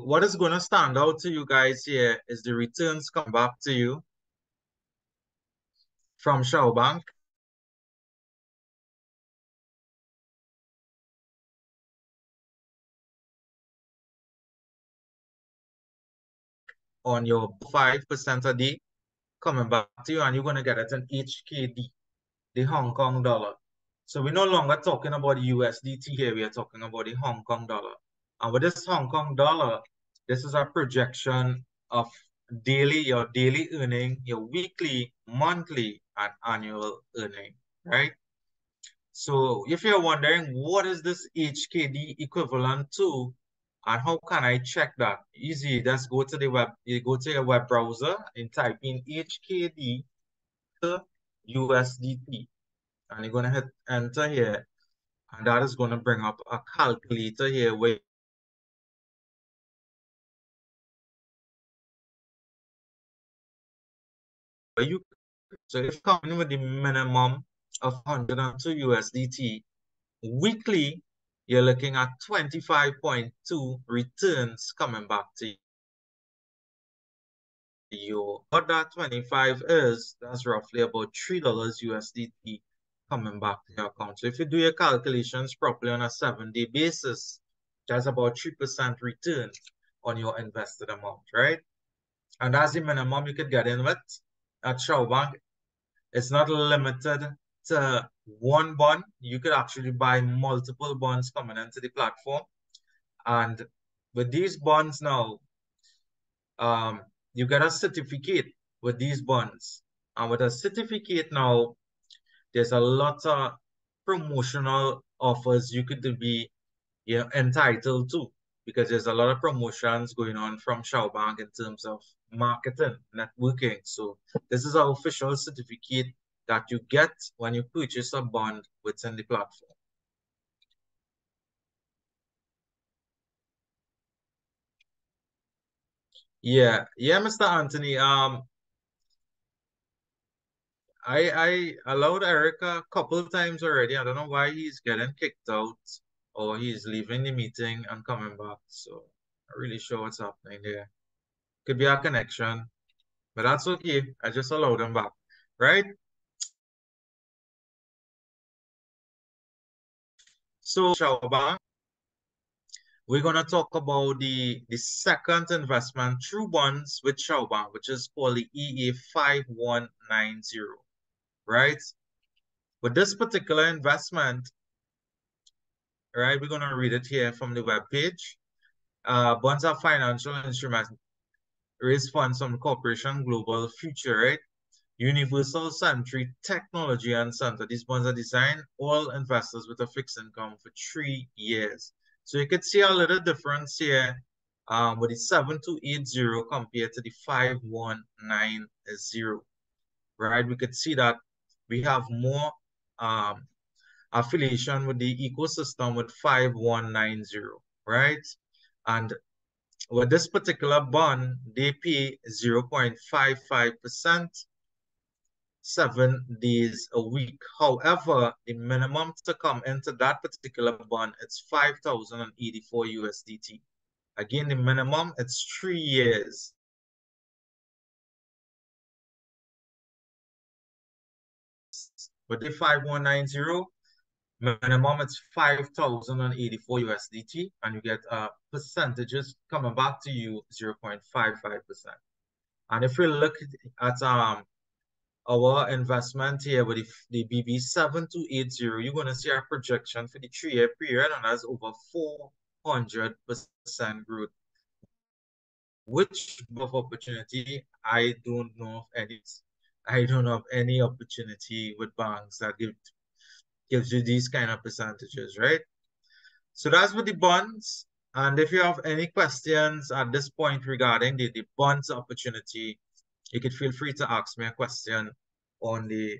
what is going to stand out to you guys here is the returns come back to you from Shao Bank. on your 5% a day coming back to you and you're going to get it in HKD, the Hong Kong dollar. So we're no longer talking about USDT here, we are talking about the Hong Kong dollar. Uh, and with this Hong Kong dollar, this is a projection of daily, your daily earning, your weekly, monthly, and annual earning, right? So if you're wondering what is this HKD equivalent to, and how can I check that? Easy, just go to the web, you go to your web browser and type in HKD to USDT. And you're gonna hit enter here. And that is gonna bring up a calculator here where you so if coming with the minimum of 102 USDT weekly you're looking at 25.2 returns coming back to you. What that 25 is, that's roughly about $3 USDT coming back to your account. So if you do your calculations properly on a seven-day basis, that's about 3% return on your invested amount, right? And that's the minimum you could get in with at Shao Bank. It's not limited to one bond, you could actually buy multiple bonds coming into the platform. And with these bonds now, um, you get a certificate with these bonds. And with a certificate now, there's a lot of promotional offers you could be you know, entitled to because there's a lot of promotions going on from Shao Bank in terms of marketing, networking. So this is our official certificate that you get when you purchase a bond within the platform. Yeah, yeah, Mr. Anthony. Um, I I allowed Erica a couple of times already. I don't know why he's getting kicked out or he's leaving the meeting and coming back. So I'm really sure what's happening there. Could be a connection, but that's okay. I just allowed him back, right? So, Shao we're going to talk about the, the second investment through bonds with Shao which is called the AA5190, right? With this particular investment, right, we're going to read it here from the web page. Uh, bonds are financial instruments raise funds from Corporation Global Future, right? Universal Century Technology and Center. These bonds are designed all investors with a fixed income for three years. So you could see a little difference here um, with the 7280 compared to the 5190, right? We could see that we have more um, affiliation with the ecosystem with 5190, right? And with this particular bond, they pay 0.55% seven days a week. However, the minimum to come into that particular bond, it's 5,084 USDT. Again, the minimum, it's three years. With the 5190, minimum it's 5,084 USDT and you get uh, percentages coming back to you 0.55%. And if we look at um, our investment here with the, the BB7280, you're going to see our projection for the three-year period, and that's over 400% growth. Which of opportunity, I don't know of any. I don't have any opportunity with banks that give gives you these kind of percentages, right? So that's with the bonds. And if you have any questions at this point regarding the, the bonds opportunity, you could feel free to ask me a question on the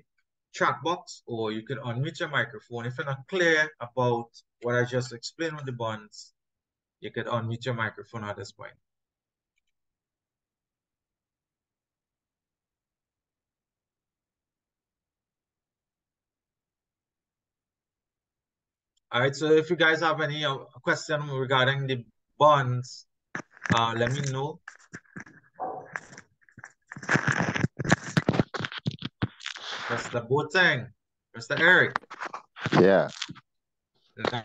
chat box or you could unmute your microphone. If you're not clear about what I just explained with the bonds, you could unmute your microphone at this point. All right, so if you guys have any uh, question regarding the bonds, uh, let me know. Mr. Boateng, Mr. Eric. Yeah.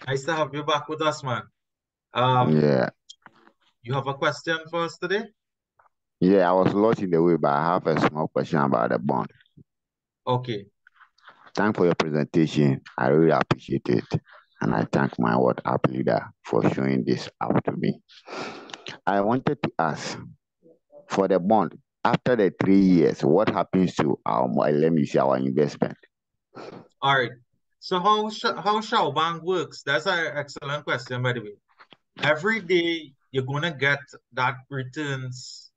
Nice to have you back with us, man. Um, yeah. You have a question for us today? Yeah, I was in the way, but I have a small question about the bond. Okay. Thank for your presentation. I really appreciate it. And I thank my word app leader for showing this out to me. I wanted to ask for the bond, after the three years, what happens to our let me see our investment? All right. So how how Shao Bank works? That's an excellent question, by the way. Every day you're gonna get that returns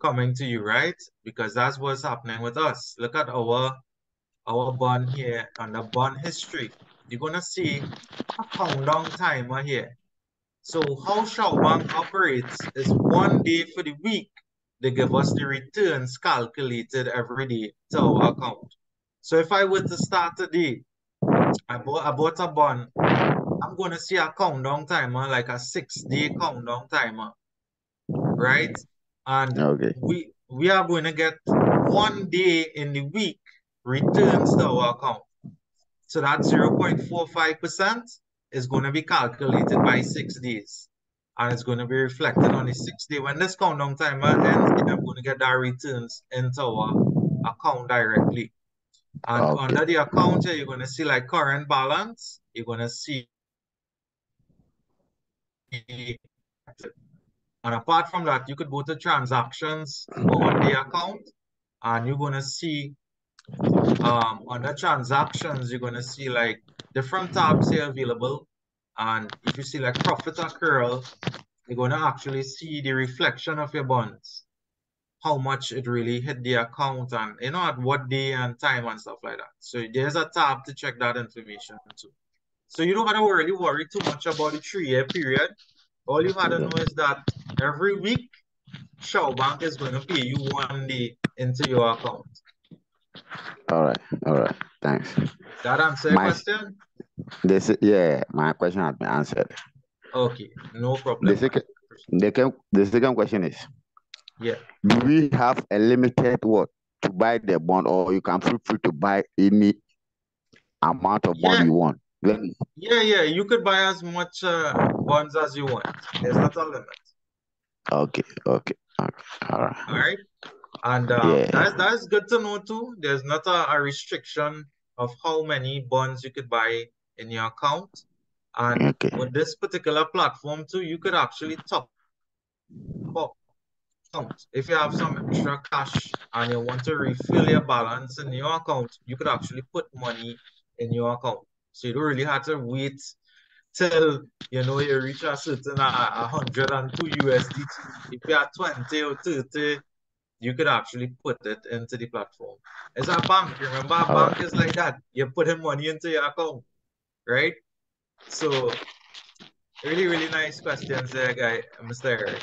coming to you, right? Because that's what's happening with us. Look at our our bond here and the bond history. You're gonna see a countdown timer here. So how Shao Bank operates is one day for the week, they give us the returns calculated every day to our account. So if I were to start today, I bought, I bought a bond, I'm going to see a countdown timer, like a six-day countdown timer, right? And okay. we we are going to get one day in the week returns to our account. So that 0.45% is going to be calculated by six days. And it's going to be reflected on the sixth day. When this countdown timer ends, I'm going to get that returns into our account directly. And okay. under the account here, you're going to see like current balance. You're going to see. And apart from that, you could go to transactions on the account and you're going to see um, under transactions, you're going to see like different tabs here available. And if you see like profit accrual, you're going to actually see the reflection of your bonds how much it really hit the account and you know at what day and time and stuff like that. So there's a tab to check that information too. So you don't have to really worry too much about the three-year period. All you have to know is that every week, Shao Bank is going to pay you one day into your account. All right, all right, thanks. That answer my, question? This yeah, my question has been answered. Okay, no problem. The second, the, the second question is yeah. Do we have a limited what to buy the bond, or you can feel free to buy any amount of bond you want? Me... Yeah, yeah. You could buy as much uh, bonds as you want. There's not a limit. Okay, okay, okay. all right. All right. And uh, yeah. that's that's good to know too. There's not a, a restriction of how many bonds you could buy in your account. And okay. with this particular platform too, you could actually top up. If you have some extra cash and you want to refill your balance in your account, you could actually put money in your account. So you don't really have to wait till you know you reach a certain uh, 102 USDT. If you are 20 or 30, you could actually put it into the platform. It's a bank. Remember, a bank is like that. You're putting money into your account, right? So, really, really nice questions there, guy, Mr. Eric.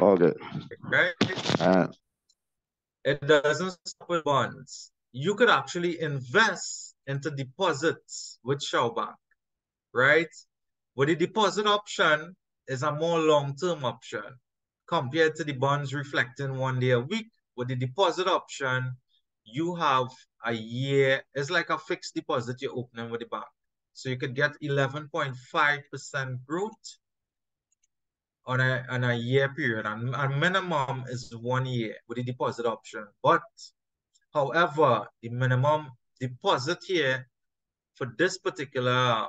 Okay. Right? Uh, it doesn't stop with bonds. You could actually invest into deposits with Shao Bank, right? But the deposit option is a more long-term option compared to the bonds reflecting one day a week. With the deposit option, you have a year, it's like a fixed deposit you're opening with the bank. So you could get 11.5% growth on a, on a year period. And, and minimum is one year with the deposit option. But however, the minimum deposit here for this particular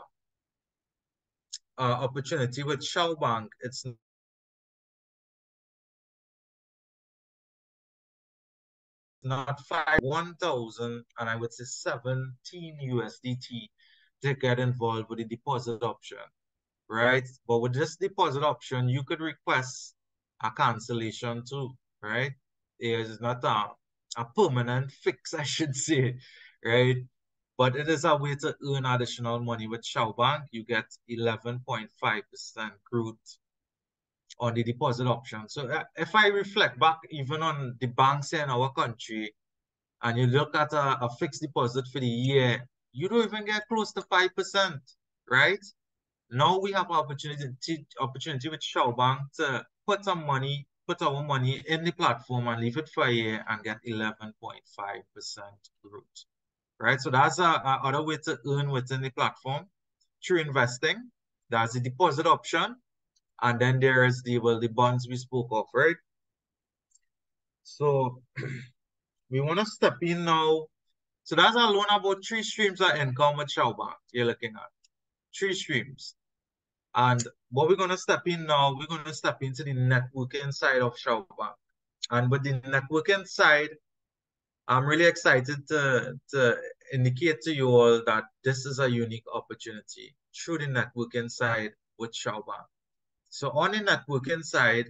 Uh, opportunity with Shao Bank, it's not five, 1,000 and I would say 17 USDT to get involved with the deposit option, right? But with this deposit option, you could request a cancellation too, right? It is not a, a permanent fix, I should say, right? But it is a way to earn additional money with Shao Bank. You get 11.5% growth on the deposit option. So uh, if I reflect back even on the banks in our country, and you look at a, a fixed deposit for the year, you don't even get close to 5%, right? Now we have opportunity opportunity with Shao Bank to put some money, put our money in the platform and leave it for a year and get 11.5% growth. Right? So that's a, a, other way to earn within the platform through investing. That's the deposit option. And then there is the well, the bonds we spoke of, right? So we want to step in now. So that's alone about three streams of income with Shao Bank you're looking at. Three streams. And what we're going to step in now, we're going to step into the networking side of Shao Bank. And with the networking side, I'm really excited to, to indicate to you all that this is a unique opportunity through the networking side with Shao Bank. So on the networking side,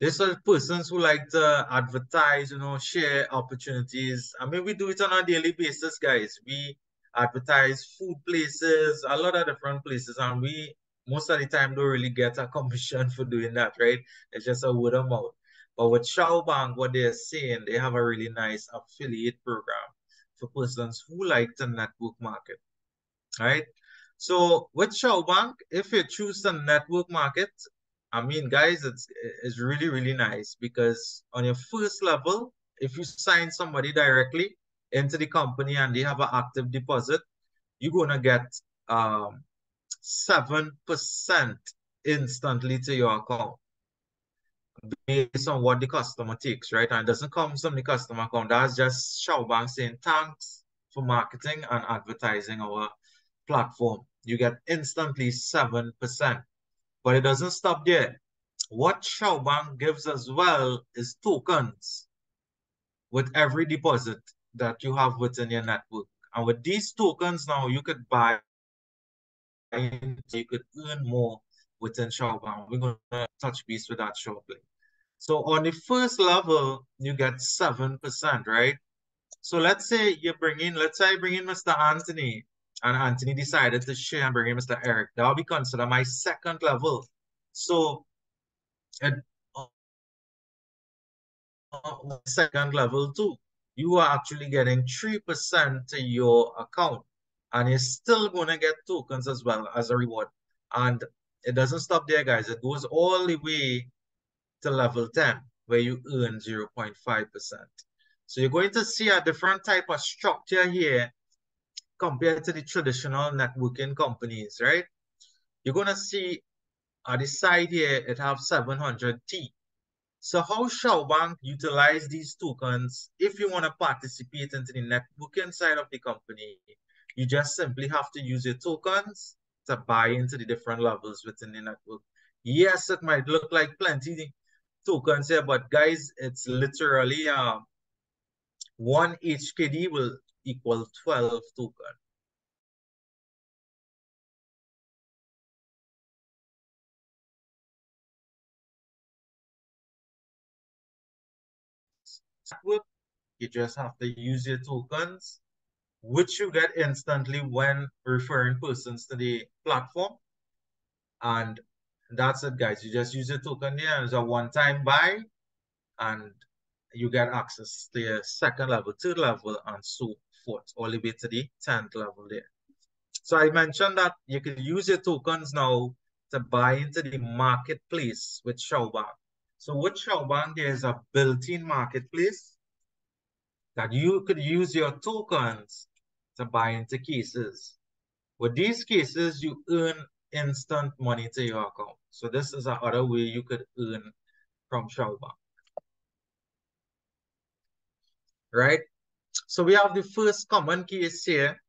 there's persons who like to advertise, you know, share opportunities. I mean, we do it on a daily basis, guys. We advertise food places, a lot of different places, and we most of the time don't really get a commission for doing that, right? It's just a word of mouth. But with Shao Bank, what they're saying, they have a really nice affiliate program for persons who like the network market, right? So with Shao Bank, if you choose the network market, I mean, guys, it's it's really really nice because on your first level, if you sign somebody directly into the company and they have an active deposit, you're gonna get um seven percent instantly to your account based on what the customer takes, right? And it doesn't come from the customer account. That's just Shao Bank saying thanks for marketing and advertising our platform. You get instantly 7%. But it doesn't stop there. What Shao Bank gives as well is tokens with every deposit that you have within your network. And with these tokens now, you could buy, you could earn more within Shao Bank. We're going to touch base with that shortly. So on the first level, you get 7%, right? So let's say you bring in, let's say I bring in Mr. Anthony, and Anthony decided to share and bring in Mr. Eric. That will be considered my second level. So at uh, second level too, you are actually getting 3% to your account. And you're still going to get tokens as well as a reward. And it doesn't stop there, guys. It goes all the way to level 10, where you earn 0.5%. So you're going to see a different type of structure here compared to the traditional networking companies, right? You're going to see at the side here, it have 700T. So how Shao Bank utilize these tokens if you want to participate into the networking side of the company? You just simply have to use your tokens to buy into the different levels within the network. Yes, it might look like plenty tokens here, but guys, it's literally uh, one HKD will equal 12 token. You just have to use your tokens, which you get instantly when referring persons to the platform. And that's it, guys. You just use your token there. It's a one-time buy, and you get access to your second level, third level, and so forth, all the way to the 10th level there. So I mentioned that you can use your tokens now to buy into the marketplace with Shao Bank. So with Shao Bank, there's a built-in marketplace that you could use your tokens to buy into cases. With these cases, you earn instant money to your account. So this is another way you could earn from Shao Bank. Right? So we have the first common case here,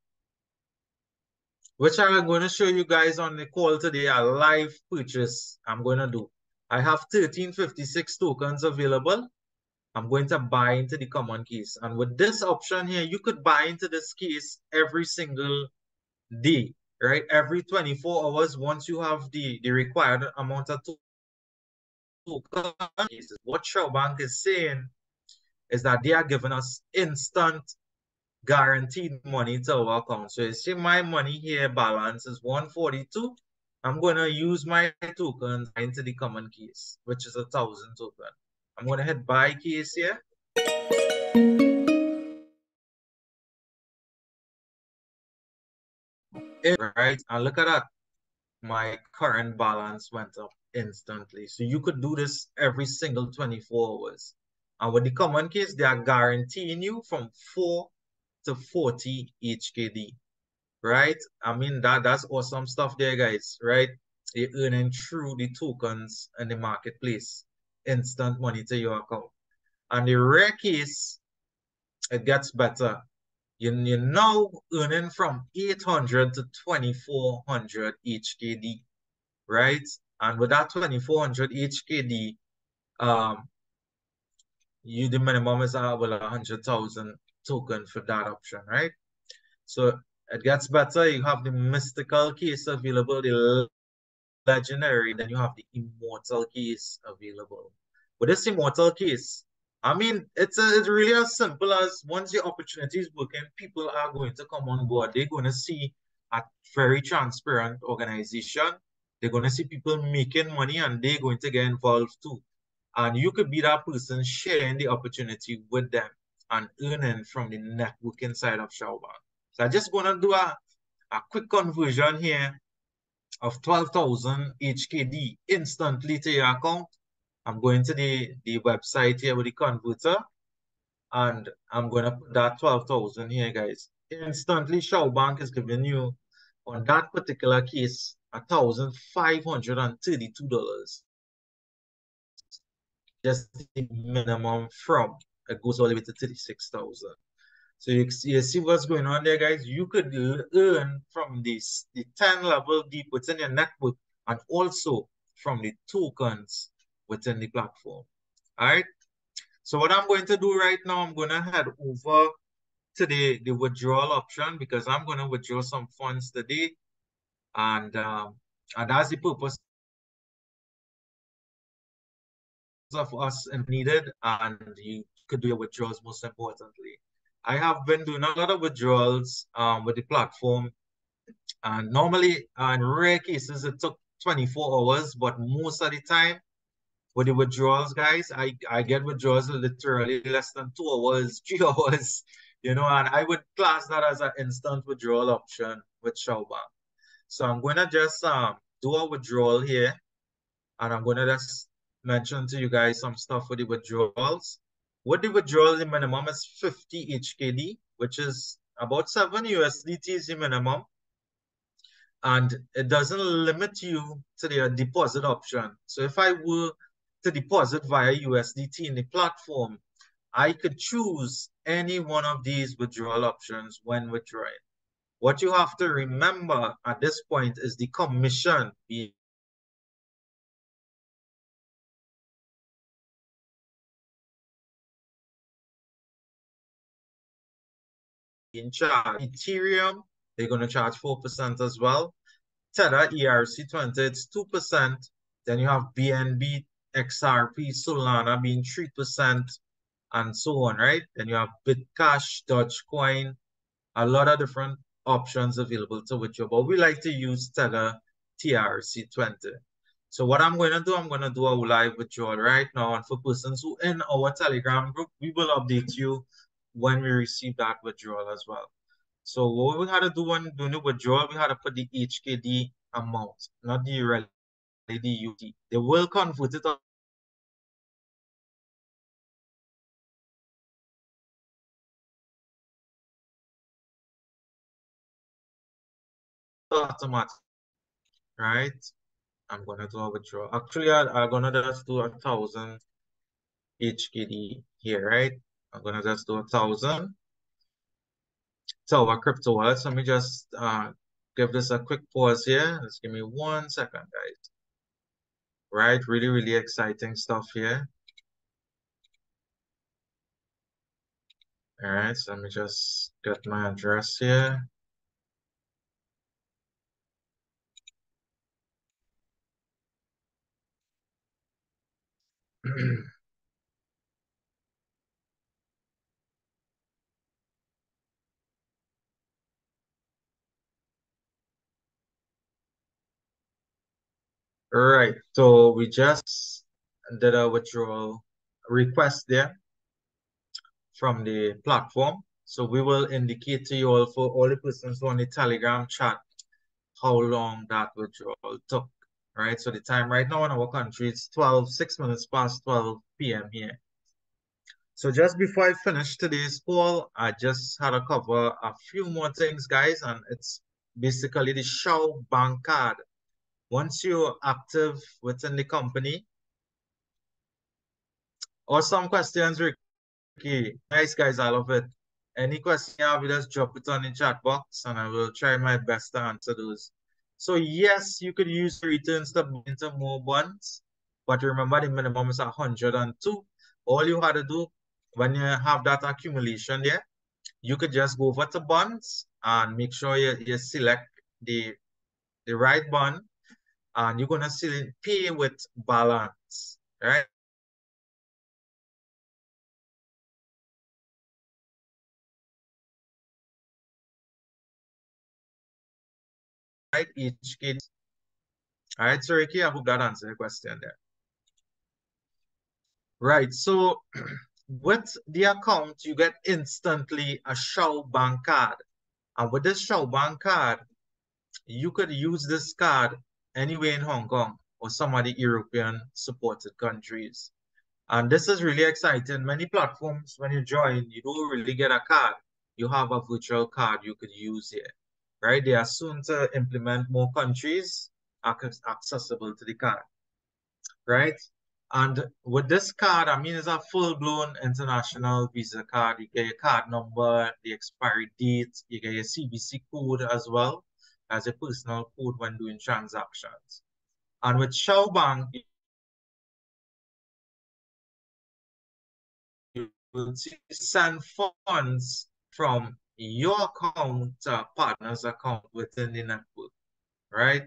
which I'm going to show you guys on the call today, a live purchase I'm going to do. I have 1356 tokens available. I'm going to buy into the common case. And with this option here, you could buy into this case every single day, right? Every 24 hours, once you have the, the required amount of tokens. What Shao Bank is saying is that they are giving us instant guaranteed money to our account. So you see my money here balance is 142. I'm going to use my tokens into the common case, which is a thousand token. I'm going to hit buy case here. Right? And look at that. My current balance went up instantly. So you could do this every single 24 hours. And with the common case, they are guaranteeing you from 4 to 40 HKD, right? I mean, that that's awesome stuff there, guys, right? You're earning through the tokens in the marketplace, instant money to your account. And the rare case, it gets better. You, you're now earning from 800 to 2400 HKD, right? And with that 2400 HKD, um, you the minimum is uh, well, 100,000 token for that option, right? So it gets better. You have the mystical case available, the legendary, then you have the immortal case available. With this immortal case, I mean, it's a, it's really as simple as once your opportunity is working, people are going to come on board. They're going to see a very transparent organization. They're going to see people making money and they're going to get involved too. And you could be that person sharing the opportunity with them and earning from the networking side of Shao Bank. So I'm just going to do a, a quick conversion here of 12,000 HKD instantly to your account. I'm going to the, the website here with the converter and I'm going to put that 12,000 here, guys. Instantly, Shao Bank is giving you, on that particular case, $1,532. Just the minimum from, it goes all the way to 36,000. So you, you see what's going on there, guys. You could earn from this the 10 level deep within your network and also from the tokens within the platform. All right. So what I'm going to do right now, I'm going to head over to the, the withdrawal option because I'm going to withdraw some funds today. And, um, and that's the purpose of us and needed and you could do your withdrawals most importantly. I have been doing a lot of withdrawals um, with the platform. And normally, uh, in rare cases, it took 24 hours, but most of the time, with the withdrawals, guys, I, I get withdrawals literally less than two hours, three hours, you know, and I would class that as an instant withdrawal option with Shao Bank. So I'm going to just um, do a withdrawal here, and I'm going to just mention to you guys some stuff with the withdrawals. What the withdrawal the minimum is 50 HKD, which is about 7 USDT is the minimum. And it doesn't limit you to the deposit option. So if I were to deposit via USDT in the platform, I could choose any one of these withdrawal options when withdrawing. What you have to remember at this point is the commission being in charge. Ethereum, they're going to charge 4% as well. Tether, ERC20, it's 2%. Then you have BNB, XRP, Solana being 3%, and so on, right? Then you have Bitcash, Dogecoin, a lot of different options available to withdraw. But we like to use Tether TRC20. So what I'm going to do, I'm going to do a live withdrawal right now. And for persons who in our Telegram group, we will update you when we receive that withdrawal as well. So what we had to do when doing the withdrawal, we had to put the HKD amount, not the related UT. They will convert it automatic, right? I'm gonna do a withdrawal. Actually, I, I'm gonna just do a thousand HKD here, right? I'm gonna just do a thousand. So our crypto wallet. Let me just uh, give this a quick pause here. Just give me one second, guys. Right, really, really exciting stuff here. All right, so let me just get my address here. All right, so we just did a withdrawal request there from the platform. So we will indicate to you all for all the persons on the Telegram chat how long that withdrawal took, right? So the time right now in our country is 12, 6 minutes past 12 p.m. here. So just before I finish today's call, I just had to cover a few more things, guys, and it's basically the Shao Bank card. Once you're active within the company, or some questions, Ricky. Nice, guys, I love it. Any question you have, just drop it on the chat box, and I will try my best to answer those. So yes, you could use returns to buy into more bonds, but remember the minimum is 102. All you had to do when you have that accumulation there, you could just go over to bonds and make sure you, you select the, the right bond and you're to see pay with balance, right? Right, each kid. All right, so Ricky, I hope that answered the question there. Right, so with the account, you get instantly a Shao Bank card. And with this Shao Bank card, you could use this card anywhere in Hong Kong or some of the European supported countries. And this is really exciting. Many platforms, when you join, you don't really get a card. You have a virtual card you could use here, right? They are soon to implement more countries accessible to the card, right? And with this card, I mean, it's a full-blown international Visa card. You get your card number, the expiry date, you get your CVC code as well as a personal code when doing transactions. And with Shao Bank, you will see send funds from your account a partner's account within the network, right?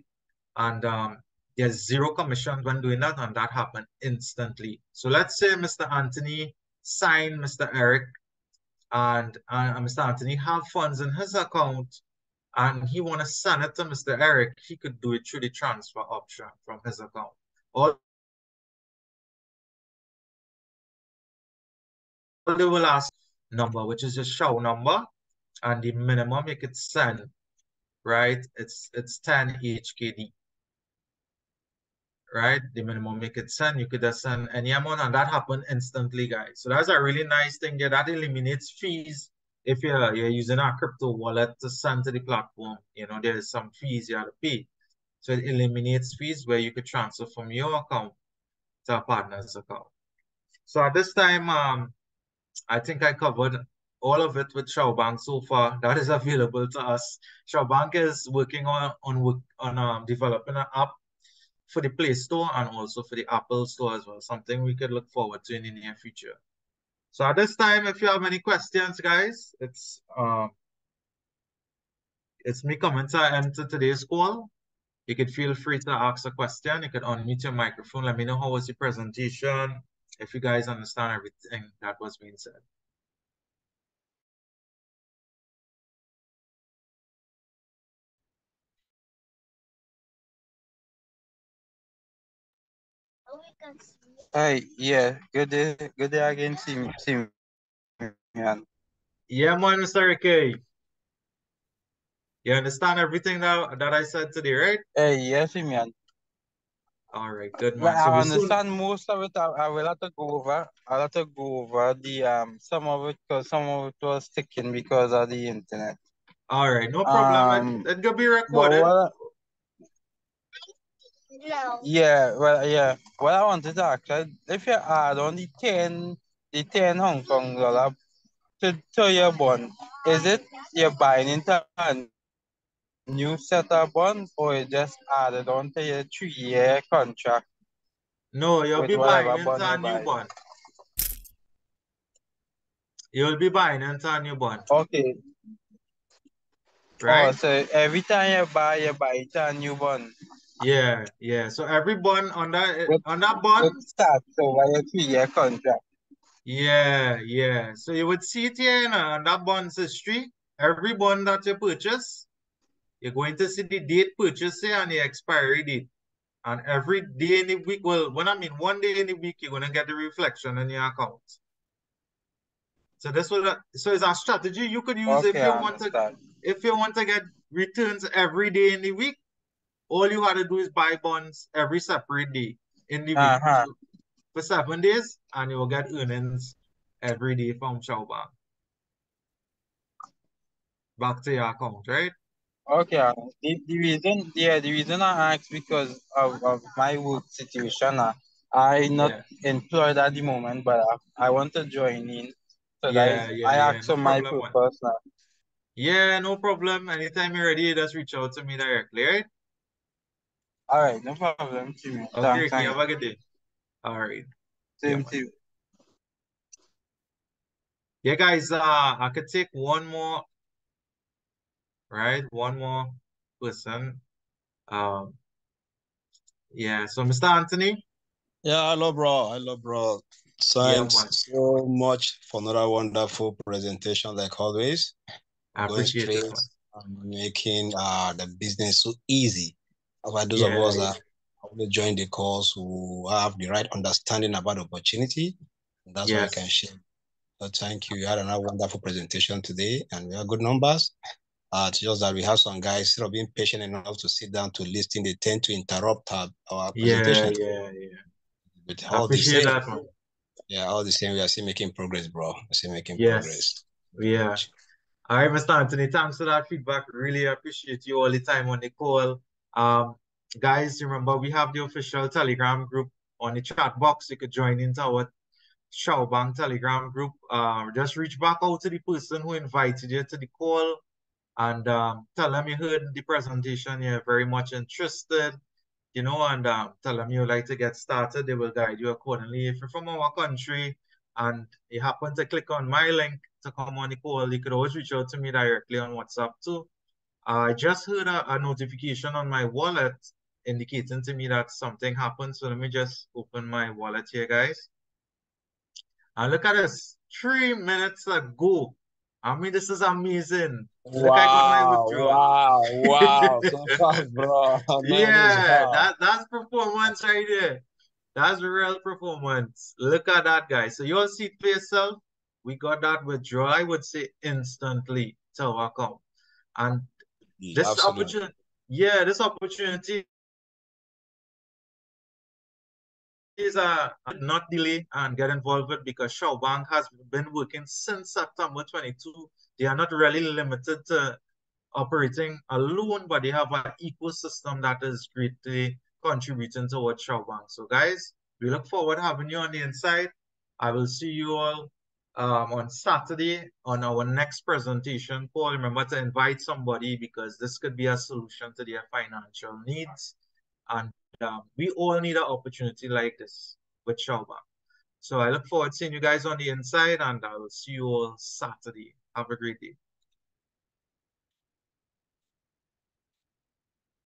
And um, there's zero commission when doing that, and that happened instantly. So let's say Mr. Anthony signed Mr. Eric, and uh, Mr. Anthony have funds in his account, and he want to send it to Mr. Eric, he could do it through the transfer option from his account. All they will ask number, which is just show number, and the minimum you could send, right? It's it's 10 HKD right? The minimum you could send, you could just send any amount and that happened instantly, guys. So that's a really nice thing there. That eliminates fees if you're, you're using a crypto wallet to send to the platform. You know, there's some fees you have to pay. So it eliminates fees where you could transfer from your account to a partner's account. So at this time, um, I think I covered all of it with Shao Bank so far. That is available to us. Shao Bank is working on on on um, developing an app for the Play Store and also for the Apple Store as well. Something we could look forward to in the near future. So at this time, if you have any questions, guys, it's um, it's me coming to to today's call. You could feel free to ask a question. You could unmute your microphone. Let me know how was your presentation. If you guys understand everything that was being said. Hey, yeah, good day, good day again, see man. Yeah, man, Mr. Ricky. You understand everything that, that I said today, right? Hey, yes, man. All right, good man. Well, so I soon... understand most of it. I, I will have to go over. I'll have to go over the um some of it because some of it was sticking because of the internet. All right, no problem. Um, it, it could be recorded. What, no. Yeah, well, yeah. What I wanted to ask, if you add on the 10, the 10 Hong Kong dollar to, to your bond, is it you're buying into a new set of bonds or you just added on to your three-year contract? No, you'll be buying into a new buying. bond. You'll be buying into a new bond. Okay. Right? Oh, so every time you buy, you buy into a new bond. Yeah, yeah. So every bond on that eh, on that bond starts over a three-year contract. Yeah, yeah. So you would see it here in, uh, on that bond's history. Every bond that you purchase, you're going to see the date purchase here and the expiry date. And every day in the week, well, when I mean one day in the week, you're gonna get the reflection in your account. So this was uh, so it's a strategy you could use okay, if you want to if you want to get returns every day in the week all you had to do is buy bonds every separate day in the Uh week for seven days, and you will get earnings every day from Shao Bank to your account, right? Okay. uh, The, the reason, yeah, the reason I asked because of, of my work situation. Uh, I not Yeah. employed at the moment, but I, I want to join in. So Yeah, yeah, I asked No for my purpose now. Yeah, no problem. Anytime you're ready, just reach out to me directly, right? All right, no problem, Jimmy. Okay, Thanks, Ricky, thanks. have a good day. All right. Same man. to you. Yeah, guys, uh, I could take one more, right? One more person. Um, yeah, so Mr. Anthony, Yeah, hello, bro. Hello, bro. yeah, Thanks man. so much for another wonderful presentation, like always. I Going appreciate it, straight man. and making uh the business so easy. For those of Yeah, us yeah. that only join the course who have the right understanding about opportunity, that's what I can share. So thank you. You had another wonderful presentation today, and we have good numbers. Uh, it's just that we have some guys instead of being patient enough to sit down to listen, they tend to interrupt our, our Yeah, presentation. yeah, yeah. But I all the appreciate same, that, yeah, all the same, we are still making progress, bro. We're still making Yes. progress. Yeah. All right, Mr. Anthony, thanks for that feedback. Really appreciate you all the time on the call. Um, guys, remember we have the official Telegram group on the chat box. You could join into our Shao Bank Telegram group. Uh, just reach back out to the person who invited you to the call and um, tell them you heard the presentation, you're very much interested, you know, and um, tell them you'd like to get started. They will guide you accordingly. If you're from our country and you happen to click on my link to come on the call, you could always reach out to me directly on WhatsApp too. I just heard a, a notification on my wallet indicating to me that something happened. So let me just open my wallet here, guys. And look at this, three minutes ago. I mean, this is amazing. Look, I got my Wow, withdrawal. wow, wow. So fast, bro. Yeah, that, that's performance right there. That's real performance. Look at that, guys. So you all see it for yourself. We got that withdrawal, I would say instantly to our account. And this Absolutely. opportunity, yeah, this opportunity is uh, not delay and get involved with because Shao Bank has been working since September 22. They are not really limited to operating alone, but they have an ecosystem that is greatly contributing towards Shao Bank. So guys, we look forward to having you on the inside. I will see you all um, on Saturday on our next presentation. Paul, remember to invite somebody because this could be a solution to their financial needs. And um, we all need an opportunity like this with Shao Bank. So I look forward to seeing you guys on the inside and I will see you all Saturday. Have a great day.